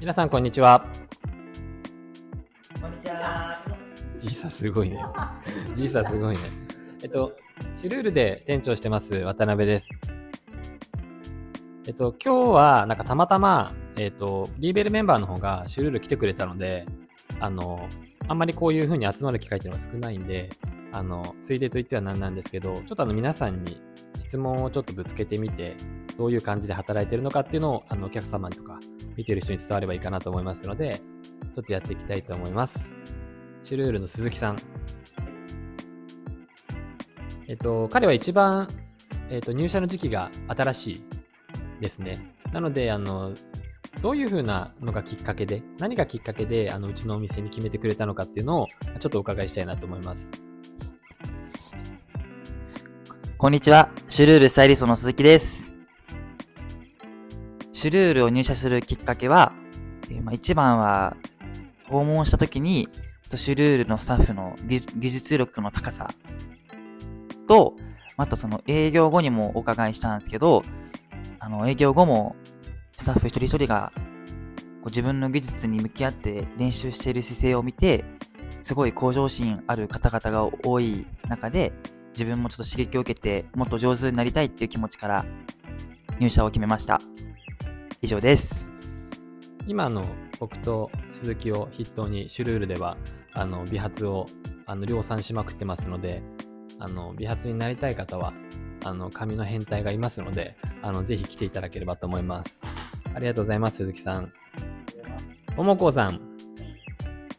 皆さんこんにちは。こんにちは。ジーサすごいね。ジーサすごいね。えっと、シュルールで店長してます渡辺です。えっと、今日はなんかたまたま、えっと、リーベルメンバーの方がシュルール来てくれたので、あの、あんまりこういう風に集まる機会っていうのは少ないんで、あの、ついでと言ってはなんなんですけど、ちょっとあの皆さんに質問をちょっとぶつけてみて、どういう感じで働いてるのかっていうのを、あの、お客様とか見てる人に伝わればいいかなと思いますので、ちょっとやっていきたいと思います。シュルールの鈴木さん。えっと、彼は一番、えっと、入社の時期が新しいですね。なので、あの、どういう風なのがきっかけで、何がきっかけで、あの、うちのお店に決めてくれたのかっていうのを、ちょっとお伺いしたいなと思います。こんにちは。シュルールスタイリストの鈴木です。シュルールを入社するきっかけは、えーまあ、一番は、訪問した時に、シュルールのスタッフの技術力の高さと、あとその営業後にもお伺いしたんですけど、あの、営業後もスタッフ一人一人がこう自分の技術に向き合って練習している姿勢を見て、すごい向上心ある方々が多い中で、自分もちょっと刺激を受けて、もっと上手になりたいっていう気持ちから入社を決めました。以上です。今の僕と鈴木を筆頭にシュルールではあの美髪をあの量産しまくってますのであの美髪になりたい方はあの髪の変態がいますのであのぜひ来ていただければと思います。ありがとうございます鈴木さん。ともこさん。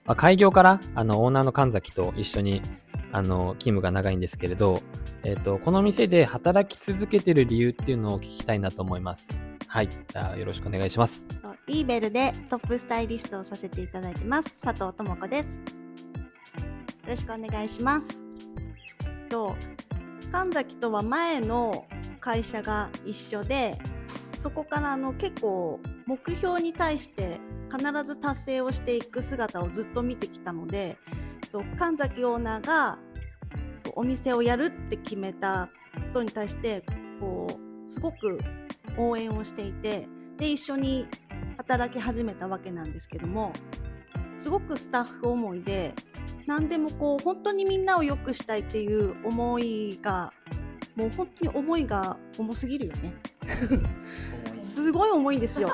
あ開業からあのオーナーの神崎と一緒にあの勤務が長いんですけれど、えっとこの店で働き続けてる理由っていうのを聞きたいなと思います。はい。じゃあよろしくお願いします。リーベルでトップスタイリストをさせていただいてます。佐藤智子です。よろしくお願いします。と神崎とは前の会社が一緒でそこからあの結構目標に対して必ず達成をしていく姿をずっと見てきたのでと神崎オーナーがお店をやるって決めたことに対してこうすごく応援をしていてで一緒に働き始めたわけなんですけどもすごくスタッフ思いで何でもこう本当にみんなを良くしたいっていう思いがもう本当に思いが重すぎるよね。すごい重いんですよ。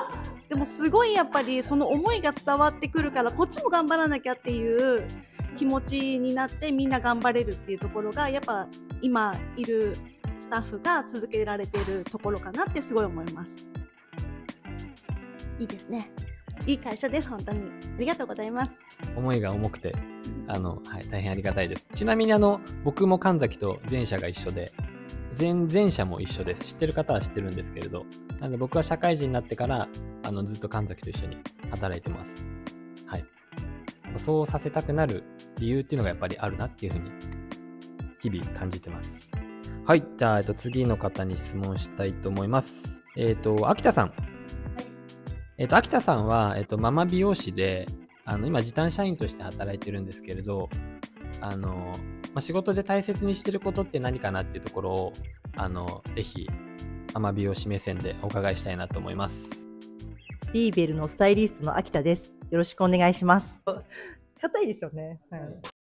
でもすごいやっぱりその思いが伝わってくるからこっちも頑張らなきゃっていう気持ちになってみんな頑張れるっていうところがやっぱ今いるスタッフが続けられてるところかなってすごい思います。いいですね。いい会社です、本当に。ありがとうございます。思いが重くて、あの、はい、大変ありがたいです。ちなみにあの、僕も神崎と前社が一緒で、前、前社も一緒です。知ってる方は知ってるんですけれど、なんで僕は社会人になってから、あの、ずっと神崎と一緒に働いてます。はい。そうさせたくなる理由っていうのがやっぱりあるなっていうふうに、日々感じてます。はい。じゃあ、えっと、次の方に質問したいと思います。えっ、と、秋田さん。えっ、と、秋田さんは、えっ、と、ママ美容師で、あの、今、時短社員として働いてるんですけれど、あの、まあ、仕事で大切にしてることって何かなっていうところを、あの、ぜひ、ママ美容師目線でお伺いしたいなと思います。リーベルのスタイリストの秋田です。よろしくお願いします。硬いですよね。はい。